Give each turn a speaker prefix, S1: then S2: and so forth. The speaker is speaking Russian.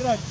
S1: тетрадь.